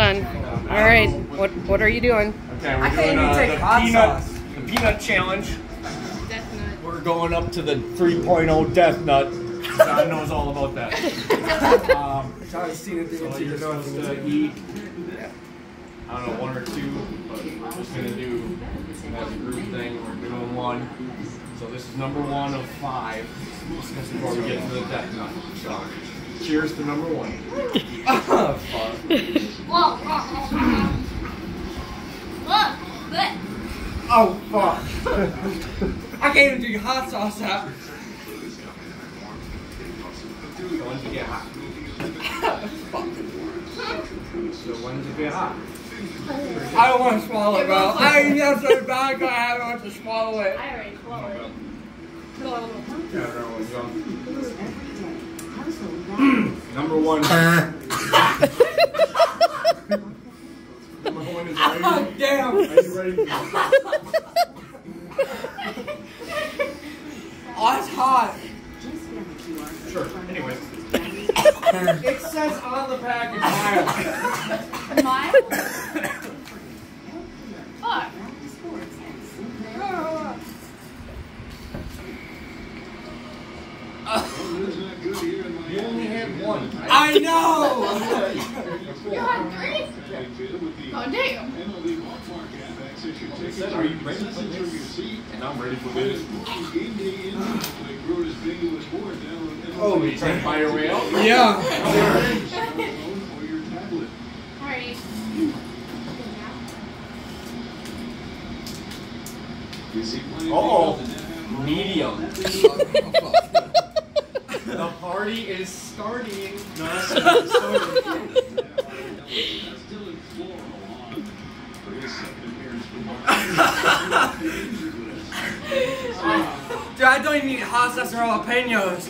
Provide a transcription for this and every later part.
on. All right. What What are you doing? Okay, we're I can't doing even uh, take the peanut, sauce. the peanut challenge. Death nut. We're going up to the 3.0 death nut. God knows all about that. um, I've seen it so you're supposed to eat, I don't know, one or two, but we're just gonna do as a group thing. We're doing one. So this is number one of five before we get to the death nut. So cheers to number one. Oh, fuck. Whoa, whoa, whoa. Look, look. Oh, fuck. I can't even drink hot sauce out. So when's it get hot? So when's it get hot? I don't want to swallow it, bro. I ain't never so bad I haven't want to swallow it. I already swallowed it. Yeah, everyone's young. Number one. Uh. Number one is Oh, damn. Are you ready? Oh, it's hot. Sure. Anyways. It says on the package, mild. Mine? Fuck. One. I know. You had three? Oh, damn. Are you ready for this? And I'm ready for this. Oh, you trying to buy your way out? Yeah. Alright. Oh, medium. the party is starting. No, that's not. Dude, I don't even need hot sauce or jalapenos.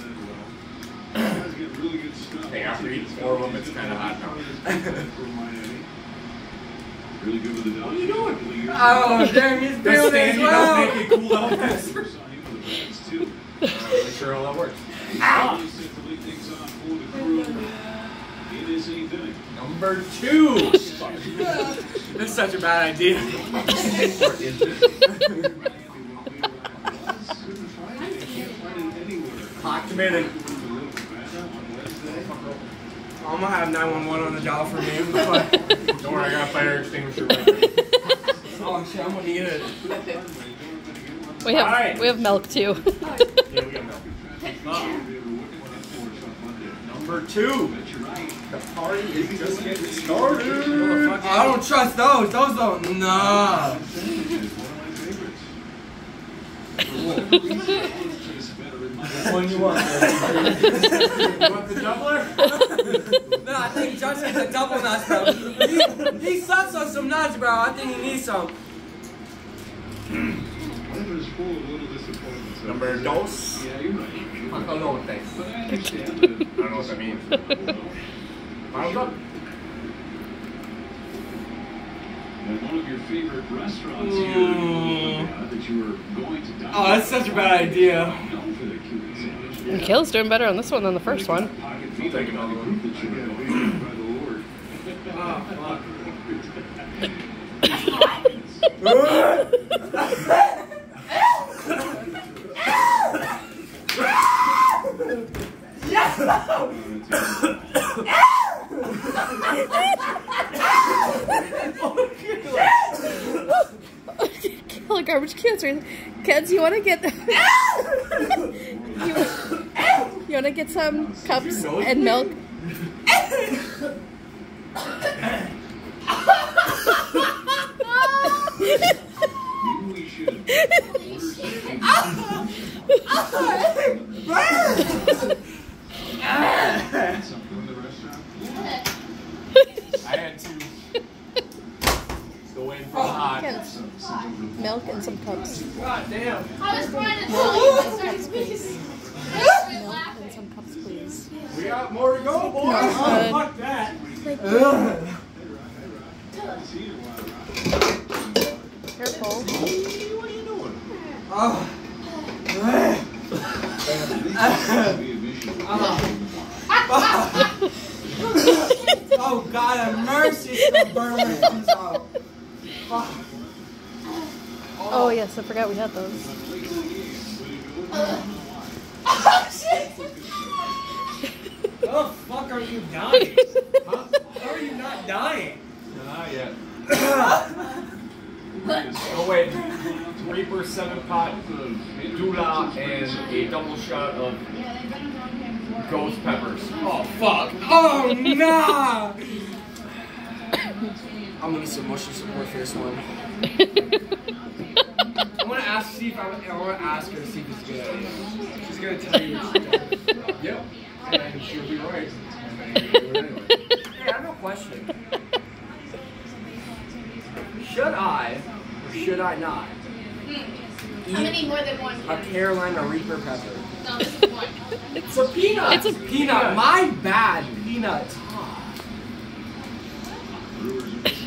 Hey, after eating four of them, it's kind of hot now. What are you doing? Oh, damn, he's The feeling it as well. Uh, make it cool down faster. I'm sure how that works. Number two. This is such a bad idea. Hot committed. I'm gonna have 911 on the job for me. But, Don't worry, I got a fire extinguisher right there. oh shit, I'm gonna eat it. We have Alright. we have milk too. Yeah, we got milk. Number two. The party is just getting started. I don't trust those. Those don't. Nah. Which one you want? you want the doubler? No, I think Josh needs a double nuts, bro. He, he sucks on some nuts, bro. I think he needs some. Number dos. Yeah, you're right. I don't know what that I don't know what that means. Final up. And one of your favorite restaurants here that you were going to dine Oh, that's such a bad idea. known for their Cuban sandwich. And Kale's doing better on this one than the first one. Pocket feedback about the group that you were going by the Oh, Lord. Kale garbage cancer. Kids, you want to get you, you want to get some cups and milk? I had to go in for oh, the hot. Milk and some cups. God damn. I was trying to tell you to start squeezing. Milk and some cups, please. We got more to go, boys. good. fuck that. Careful. Oh. Be a mission. Oh, ah. Oh God, have mercy! The burn comes out. Fuck. Oh yes, I forgot we had those. Oh How the fuck are you dying? Huh? How are you not dying? Not yet. Oh wait, Reaper seven pot, Douglah, and a double shot of ghost peppers. Oh fuck! Oh nah! I'm gonna need some motion support for this one. I'm gonna ask see if I, I want to ask her to see if it's good. She's gonna tell you. It's good. Yep. And she'll be right. And then you do it anyway. Hey, I have a question. Should I or should I not hmm. How many more than one? a Carolina Reaper pepper? No, this. It's a peanut. It's a peanut. My bad. Peanuts.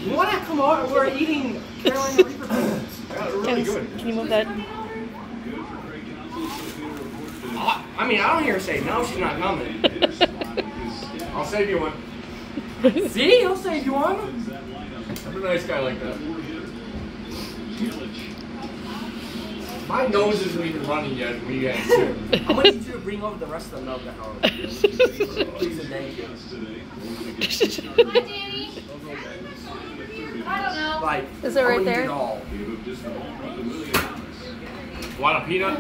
You wanna come over? We're eating Carolina Reaper peanuts. Really Can, good. can you move that? I I mean, I don't hear her say no. She's not coming. I'll save you one. See, I'll save you one. I'm a nice guy like that. My nose isn't even running yet. We get two. I'm gonna need you to bring over the rest of the milk at home. Please and thank you. Hi, Danny. I don't know. Like, Is it right there? It. Want a peanut?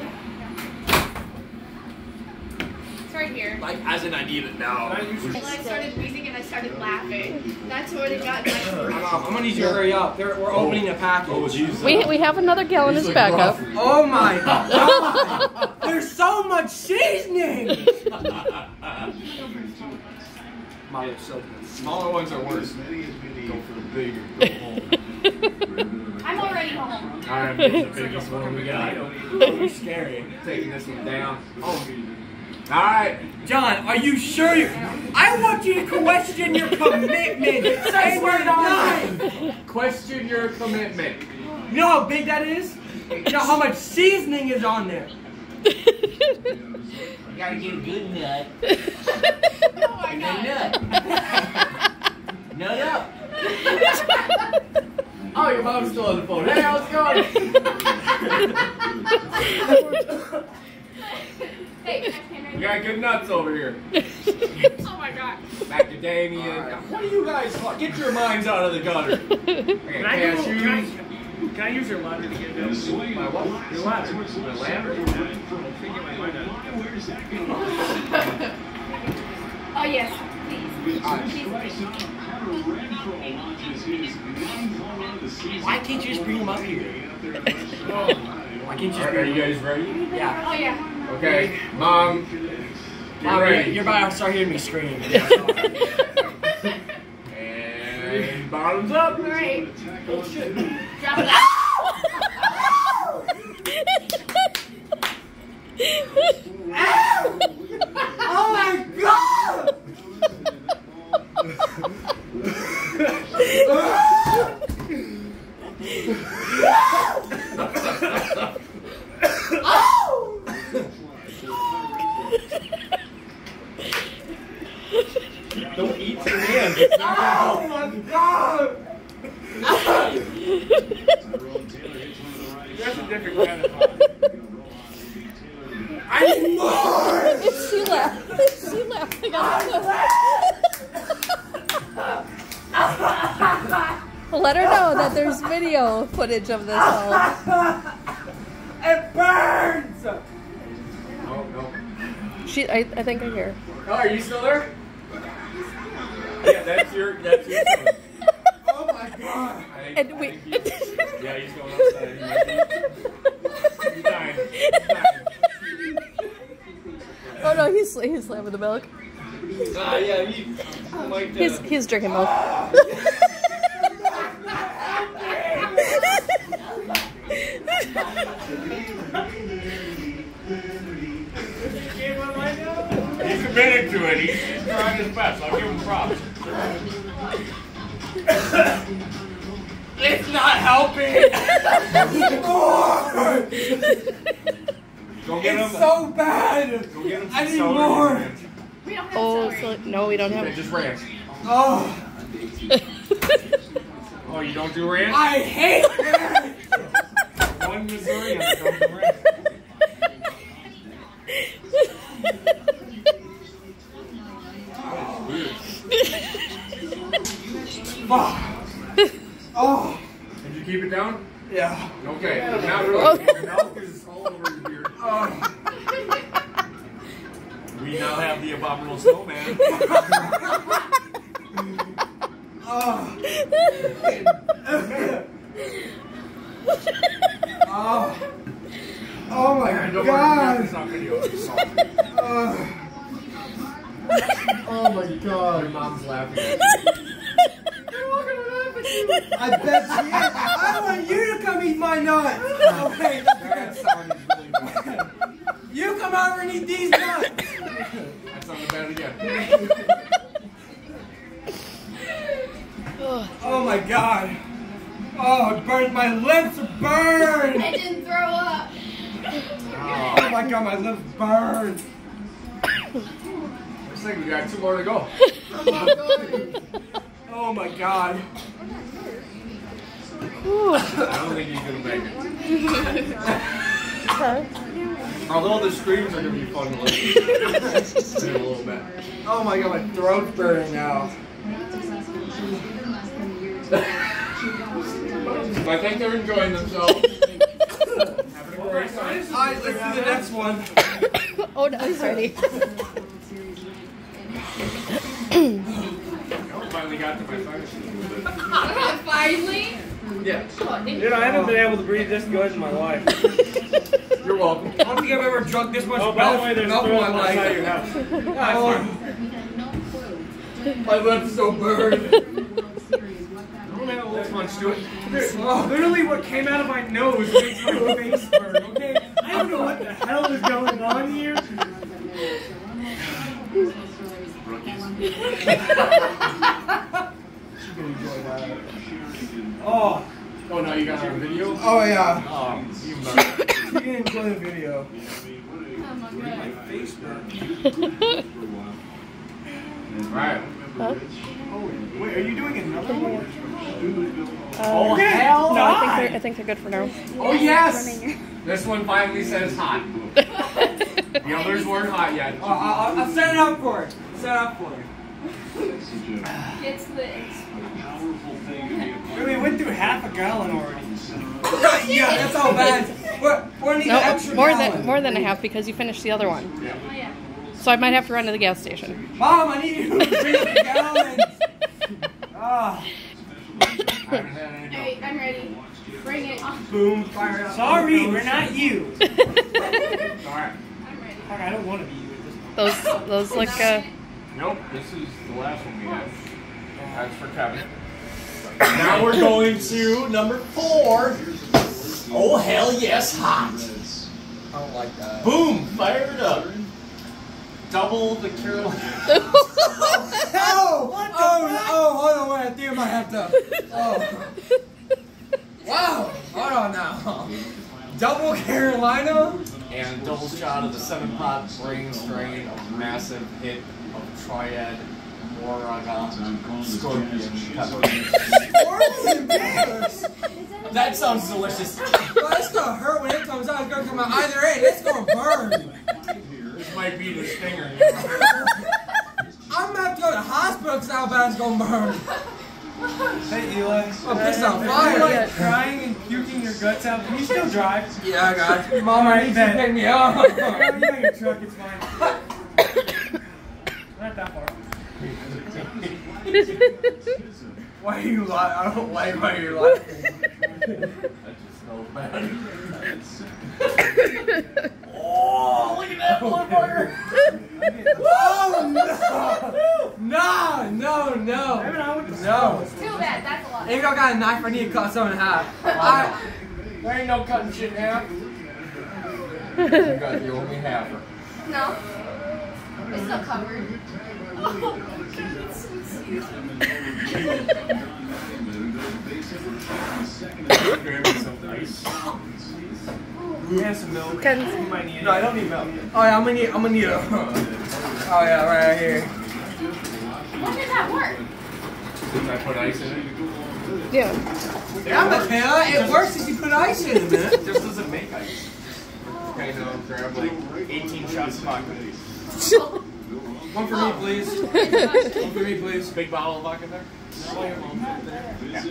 It's right here. Like, as in I need it now. And I started wheezing and I started laughing. That's what it got my I'm, I'm gonna need you to hurry up. They're, we're oh. opening a package. Oh, we we have another gallon as These look backup. rough. Oh my god! There's so much seasoning! My lips so good. Smaller ones are worse. Go for the big or go home. I'm already home. I'm getting the biggest one we got. You're scary. Taking this one down. Oh. Alright. John, are you sure you. I want you to question your commitment! Say we're not! Question your commitment. You know how big that is? You know how much seasoning is on there? You gotta get a good nut. Oh my god. Nut. Nut up. Oh, your mom's still on the phone. Hey, how's it going? Hey, can I pen we got good nuts over here. here? Oh my god. Macadamia. What are you guys? for? Get your minds out of the gutter. Can I, go, Cashews. can, I, can I use your ladder to get down? My what? Your ladder. My ladder? To get my mind out. Oh yes, please. Please. Why can't you just bring them up here? Oh, why can't you just Are, are bring you guys ready? Yeah. Oh yeah. Okay, mom. Get Mom, you're, ready. you're about to start hearing me scream. And bottoms up. Alright. Oh shit. Drop it. oh my god! Don't eat your hands. Oh my god! That's a different kind of hot. I need more! It's Sheila. It's Sheila. I got Let her know that there's video footage of this all. It burns! Oh, no. She, I, I think I hear. Oh, are you still there? Yeah, that's your, that's your son. Oh my god! I think, And I we. think he- yeah, he's going outside. He might be- He's dying. He's dying. oh no, he's he's slamming the milk. Ah, yeah, he might. Uh, He's he's drinking milk. he's committed to it. He's, he's trying his best. I'll give him props. It's not helping! Go. It's so bad! go get him some I need more. We don't have Oh, so, no, we don't Okay, have. just ranch. Oh! Oh, you don't do ranch? I hate that. One Missouri, I don't do ranch. Fuck. Oh, Did you keep it down? yeah. Okay, not really. Oh. Your mouth is all over your beard. Oh. We now have the abominable snowman. Oh. oh. Oh my Don't worry, god. it's not video. It's salt. Oh. oh my Your god. mom's laughing. I bet she is. I want you to come eat. Okay, That sound really bad. you come over and eat these nuts. That sounded bad again. Oh my god. Oh, it burns. My lips burn. I didn't throw up. Oh my god, my lips burn. Looks like we got two more to go. Oh my god. Oh, I don't think he's gonna make it. Although the screams are gonna be fun to listen to in a little bit. Oh my god, my throat's burning now. I think they're enjoying themselves. Having a great time. Alright, let's do the next one. oh, no, he's ready. Finally got to my finish. Finally. Yeah, Dude, I haven't been able to breathe this good in my life. you're welcome. I don't think I've ever drunk this much Oh, by the way, there's milk in food my outside life. your house. Oh, my lips so burned. Don't have a little punch to it. Oh, Literally, what came out of my nose makes my face burn, okay? I don't know what the hell is going on here. Oh, Oh, now you got it on video? oh yeah. Oh, even better. You can enjoy the video. Oh my god. Right. Huh? Wait, are you doing another one? Oh, hell no, I think, they're, I think they're good for now. Oh, oh yes! This one finally says hot. The others weren't hot yet. Oh, I'll, I'll set it up for it. Set it up for it. It's this. Wait, we went through half a gallon already. yeah, that's all bad. We're, we're need No, extra more gallon. than more than a half because you finished the other one. Oh yeah. So I might have to run to the gas station. Mom, I need you to drink a gallon. Ah, I haven't had any Alright, I'm ready. Bring it. I'm boom, fire up. Sorry, we're not you. Alright. I'm ready. Fuck, I don't want to be you at this point. Those those look uh, Nope, this is the last one we had. That's for Kevin. Now we're going to number four. Oh hell yes, hot. I don't like that. Boom, fire it up. Double the Carolina. Oh, oh, oh, oh, hold on, wait, I think I might have to. Oh. Wow, hold on now. Double Carolina? and double shot of the seven pot brain strain of massive hit of triad Moruga scorpion pepper. Orange that sounds delicious. Well, it's gonna hurt when it comes out. It's gonna come out either end. It's gonna burn. This might be the stinger. I'm gonna have to go to the hospital because how bad it's gonna burn. Hey, Eli. Oh, I'm pissed on fire. you're like crying and puking your guts out, can you still drive? Yeah, I got it. Mom, I Alright, need you to pick me Oh, up. you got your truck, it's fine. Not that far. Why are you lying? I don't like why you're laughing. That just smells bad. oh, look at that blood fire. Oh no! No, no, no. Maybe not No. Too bad. That's a lot. If I got a knife, I need to cut something in half. I, There ain't no cutting shit in half. You got the only halfer. No. It's still covered. Oh, God, it's so sweet. Grab some ice. And milk. Can- You might need it. no, I don't need milk. Oh yeah, I'm gonna need. I'm gonna need a. Oh yeah, right here. When did that work? Since I put ice in it. Yeah. Yeah, McKayla, it works if you put ice in it, man. It just doesn't make ice. Okay, no, grab like 18 shots of vodka. One for me, oh. please. One for me, please. Big bottle of vodka there?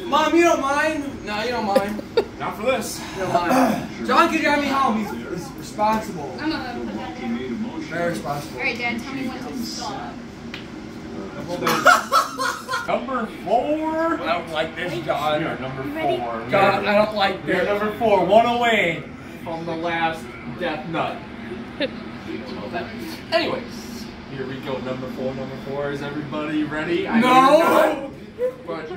Mom, you don't mind? No, you don't mind. Not for this. You don't mind. John can drive me home. He's, he's responsible. I'm gonna put that in. Very responsible. Alright, Dad, tell me when to stop. Number four. I don't like this, We John. are number four. John, I don't like this. We are number four, one oh away from the last death nut. Anyways, here we go. Number four, number four. Is everybody ready? I know No! you're not, But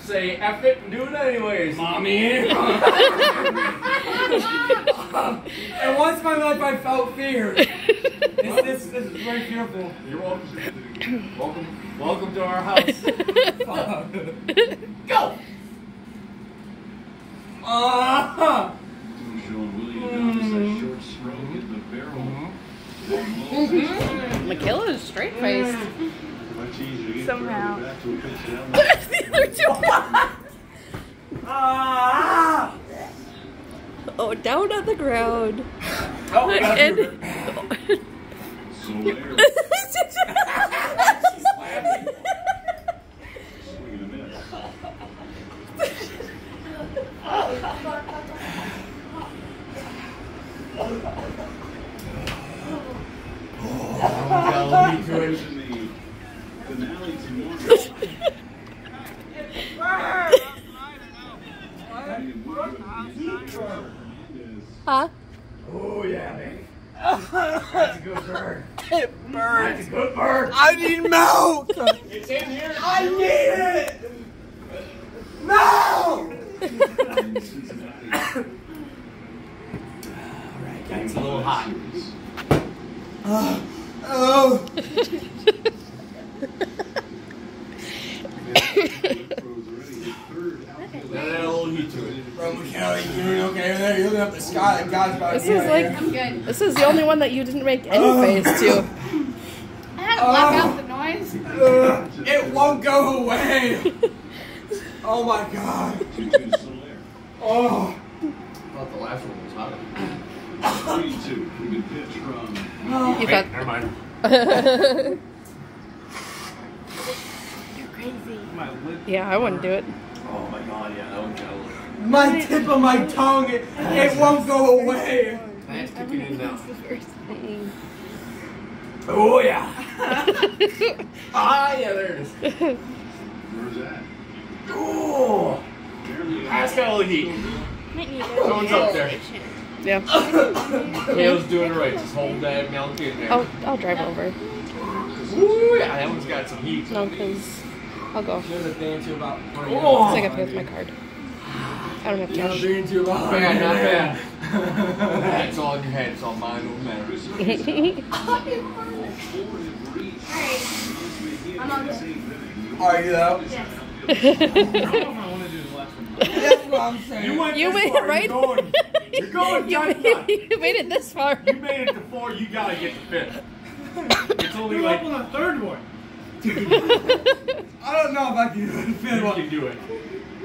say F it and do it anyways. Mommy. and once in my life I felt fear. This, this, this is very fearful. You're welcome. welcome. Welcome to our house. Fuck. Go! Ah! Sean Williams that short stroke in the barrel. McKayla is straight faced. Much easier to get Somehow. further back to a pitch down the They're doing Ah! Oh, down on the ground. Oh, And So there, swing and a miss. Got me to it. In the finale tomorrow. huh? Oh yeah, baby. That's a good bird. It That's burns. a good bird. I need milk. It's in here. I need it. No. It's a little hot. Oh. Add a little heat to it. Bro, McKayla, you doing okay over there? You're looking up the sky like God's about This is like here. I'm good. this is the only one that you didn't make any Oh. face to. I had to block out the noise. Ugh, it won't go away. Oh my God. Oh. I thought the last one was hotter. 22, good pitch from You Wait, thought never mind. My lip. Yeah, I wouldn't do it. Oh my god, yeah, that one got a little. My tip of my tongue, it, it won't go away. That's kicking in now. Oh yeah. Ah, yeah, there it is. Where's that? Oh, Barely that's got a little heat. Someone's up there. Yeah. Kale's doing it right. Just hold that milk in there. I'll I'll drive over. Ooh, yeah, that one's got some heat. No, because I'll go. You're the thing too about. Oh. I got to pay with my card. I don't have You're cash. being too long. Bad, not bad. It's all in your head. It's all mine. Don't matter. Alright. I'm on good. Are you though? I don't know if I want to do the last one. That's what I'm saying. You went You this made far. it right. You're going. You're going. you, made, done. you made it this far. You made it to four. You gotta get to fifth. It's only You're like up on the third one. I don't know if I can do the you fifth one. can do it.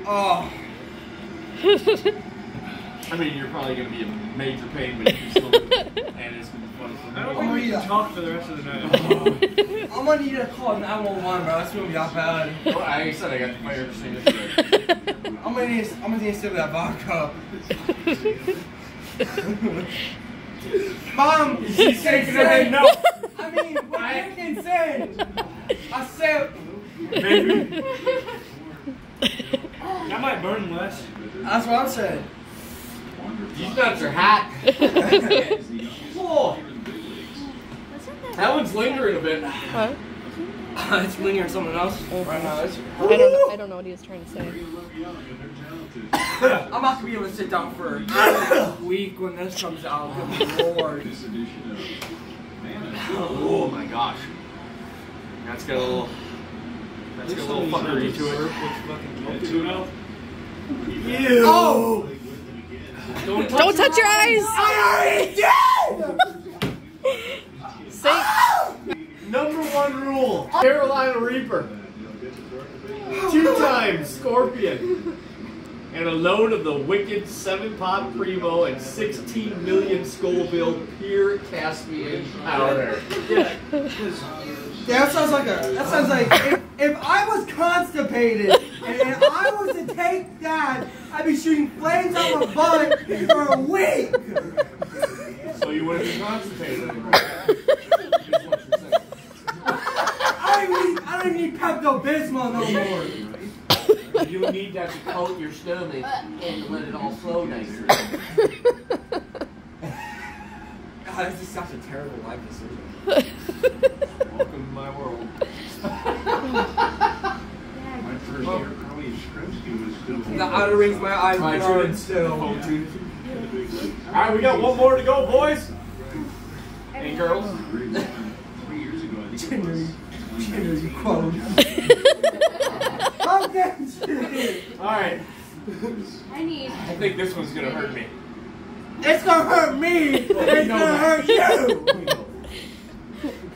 Oh. I mean, you're probably gonna be a major pain, but you can still do it. And it's gonna be funny. for I don't me. think we can talk for the rest of the night. I'm gonna need to call 911, bro. That's gonna be that bad. Well, I said, I got the fire extinguisher. I'm gonna need. I'm gonna need to sip that vodka. Mom, She's shaking her head no. I mean, what you can say? I said. Maybe. That might burn less. That's what I'm saying. These nuts are hot. oh, that one's lingering a bit. What? it's lingering someone else right now. It's, I don't know. I don't know what he was trying to say. I'm not gonna be able to sit down for a week when this comes out. Good lord. This edition of Man Oh my gosh. That's got a little. That's got a little fuckery to it. Tuna. Oh! Don't touch, Don't touch your eyes. I already did! Say Number one rule: Carolina Reaper. two times Scorpion, and a load of the wicked seven pot Primo and 16 million Scoville pure capsaicin powder. Yeah, that sounds like a. That sounds like if, if I was constipated and, and I was to take that, I'd be shooting flames out my butt for a week. So you wouldn't be constipated anymore. Is what you're saying. I don't need. I don't need Pepto Bismol no more. You need that to coat your stomach and let it all flow nicely. God, this is such a terrible life decision. Welcome to my world. My first year, probably Yastrzemski was still. The outer rings, my eyes My blurred turn. still. All right, we got one more to go, boys and girls. Three years ago, I think it Gender, was. gender, you quote. How can you? All right, I need. I think this one's gonna hurt me. It's gonna hurt me. It's gonna hurt you.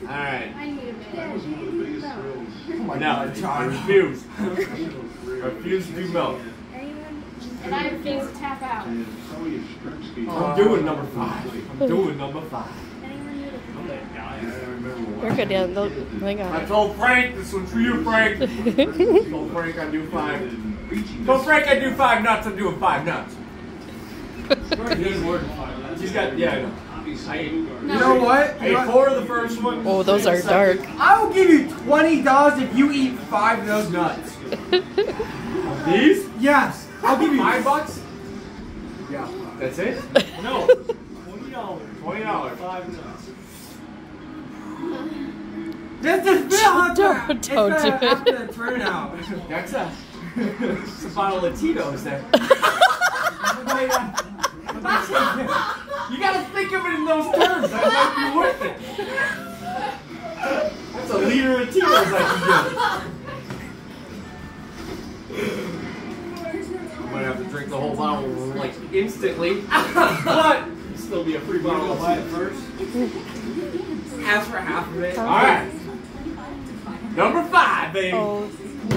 All right, I need a That was minute. one of the biggest thrills. Oh my now God, I refuse. refuse to do milk. Anyone? And I refuse to tap out. And probably Yastrzemski. I'm doing number five. I'm doing number five. Anyone need a And I remember We're good, yeah. They'll, they I got it. told Frank this one's for you, Frank. told Frank I do five. Told Frank I do five nuts. I'm doing five nuts. He's got yeah. I know. I You know what? I ate what? four of the first one. Oh, those are dark. I will give you twenty dollars if you eat five of those nuts. These Yes, I'll give you five bucks. Yeah. That's it. No. Twenty dollars. Twenty dollars. Five nuts. This is Bill Hunter. Don't- It's don't the- do it. after the turnout. That's a. It's a bottle of Tito's there. You gotta think of it in those terms. That might be worth it. That's a liter of Tito's I can get. I might have to drink the whole bottle like instantly, but still be a free bottle of Tito's. first. Ask for half of it. All right, number five, baby. Oh,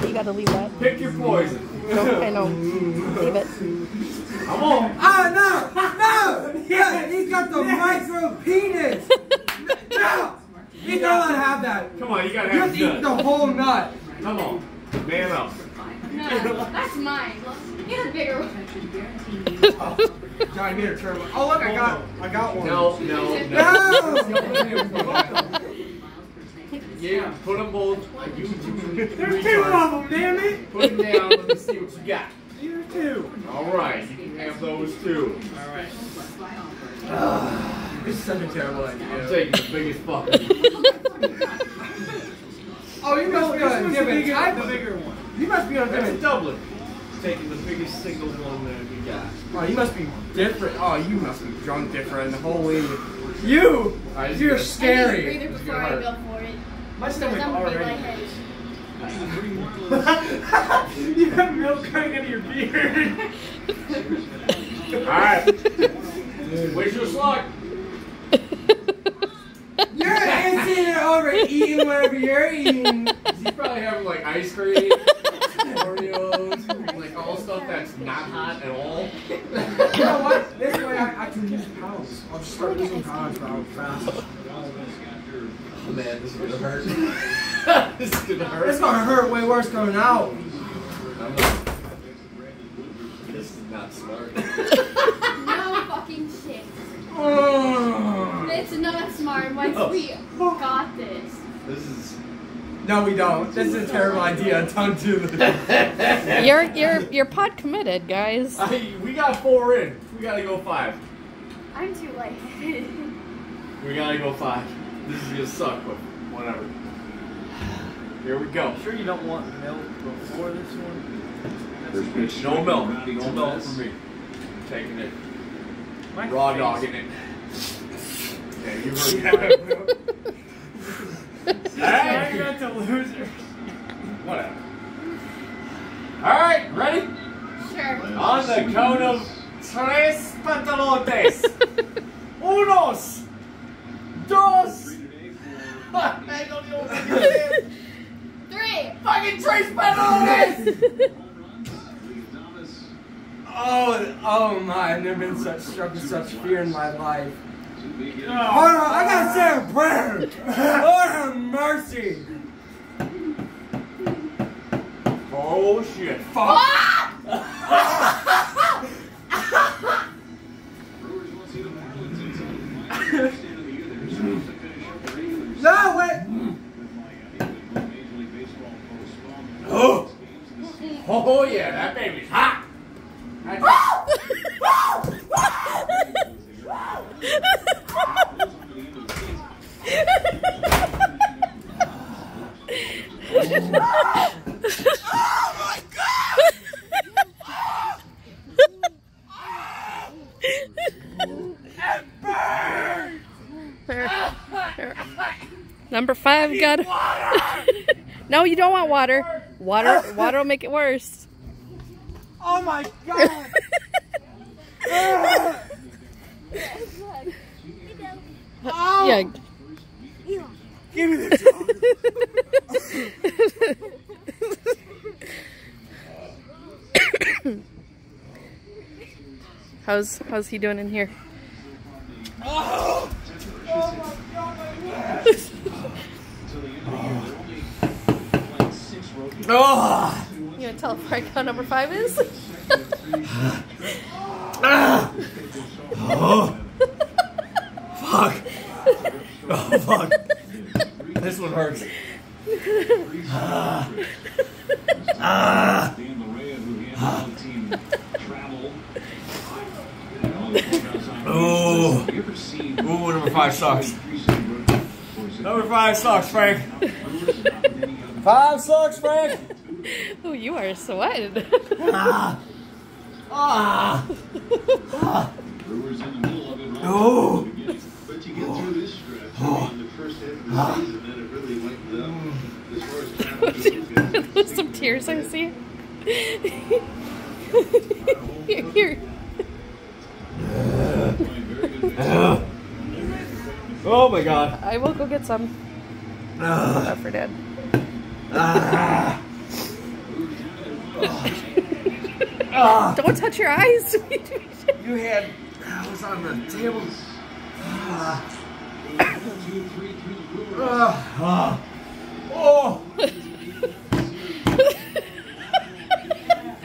you gotta leave that. Pick your poison. Okay, no. Leave it. Come on. Ah no, no! Yeah, he's got the micro penis. No, he doesn't have that. Come on, you gotta You have have to the eat the whole nut. Come on, man up. No, that's mine. Get a bigger one. Johnny, get a turbo. Oh look, I got, I got one. No, no, no. No. Yeah, put them both. You two. There's two of them, damn it. Put them down. Let me see what you got. Here's two. All right, you can have those too. All right. This is such a terrible idea. I'm idea. taking the biggest fucking. Oh, you must be on a the different bigger, the bigger one. You must be on a That's a different. doublet. Taking the biggest single one that we got. Oh, you must be different. Oh, you must be drunk different. Holy. You! Alright, You're it's I scary. need a breather before I go for it. My stomach I'm gonna be already. you have milk coming out of your beard. All right. Where's your slug? You're insane and eating whatever you're eating. He's probably having like ice cream, Oreos, like all stuff that's not hot at all. You know what? This way I, I can use pounds. I'll just start using pounds real fast. Oh man, this is gonna hurt. this is gonna hurt. It's gonna hurt way worse coming out. This is not smart. No fucking shit. Mm. It's not smart once Oh. we got this. This is. No, we don't. This is a terrible idea. Don't do this. You're you're you're pod committed, guys. I, we got four in. We gotta go five. I'm too late. We gotta go five. This is gonna suck, but whatever. Here we go. I'm Sure you don't want milk before this one? There's no milk. No milk for me. I'm Taking it. My Raw face. dogging it. Yeah, you heard that. Sorry, Hey, not the loser. whatever. Alright, ready? Sure. On the count of tres pantalones. Unos. Dos. I don't know what to do. Three. Fucking tres pantalones. Oh, oh my! I've never been such struck with such fear in my life. Oh, Hold on, I gotta say a prayer. Lord have mercy. Oh shit. Fuck. Brewers won't see the Marlins until the first end of the year. They're supposed to finish up the regular season No, wait. with Miami, but Major League Baseball postponed Oh. games in the Oh yeah, that baby's hot. That's There. There. Number five got. no, you don't want water. Water, water will make it worse. Oh my god. Oh, Yeah. Give me the How's how's he doing in here? Oh. You want to tell Frank how number five is? Oh. Fuck. Oh fuck. This one hurts. Ah. Ah. Dan Maria, who handled the team travel. and all the clubhouse operations. Oh. Have you ever seen Ooh, number five sucks. increasing rookie force? Number five sucks, Frank. Brewers not many other Five sucks, Frank. oh, you are sweating. Ah. Ah. Brewers in the middle of it right Oh. at the beginning. But you get through this stretch, I mean, the first half of the season, then it really lightened up. As far as travel goes, There's some tears I see. here, here. playing very good baseball. Oh my god. I will go get some. Ah. Not for dad. Ah. Ah. Don't touch your eyes. You had. I was on the table. Ah. Two, three, through the Brewers. Ah. Oh.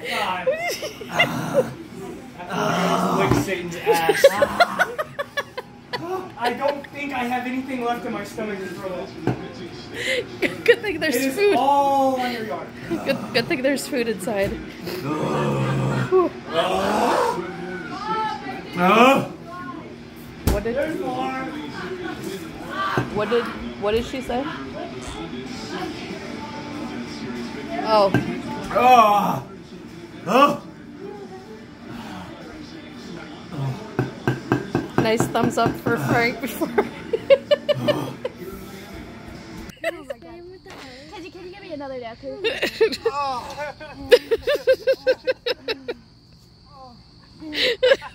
God. Lick Satan's ass. I don't think I have anything left in my stomach to throw up. good thing there's It is food. all on your yard. Good, good thing there's food inside. What did There's more. what did what did she say? Oh, Ah. Ah. nice thumbs up for Frank before. Oh.